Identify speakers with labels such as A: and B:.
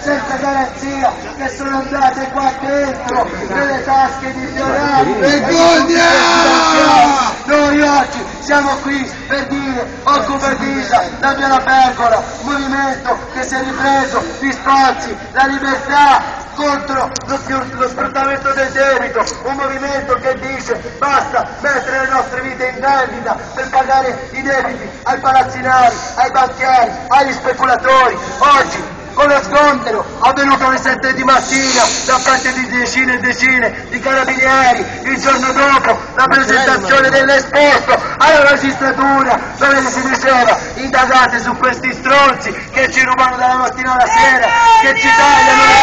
A: senza garanzia che sono andate qua dentro nelle tasche di ignoranti.
B: Vergogna!
A: Noi oggi siamo qui per dire occupa la via la pergola, movimento che si è ripreso gli spazi, la libertà contro lo, lo sfruttamento del debito, un movimento che dice basta mettere le nostre vite in vendita per pagare i debiti ai palazzinari, ai banchieri, agli speculatori. Oggi con alle 7 di mattina da parte di decine e decine di carabinieri, il giorno dopo la presentazione dell'esposto alla magistratura dove si diceva indagate su questi stronzi che ci rubano dalla mattina alla sera, che ci tagliano le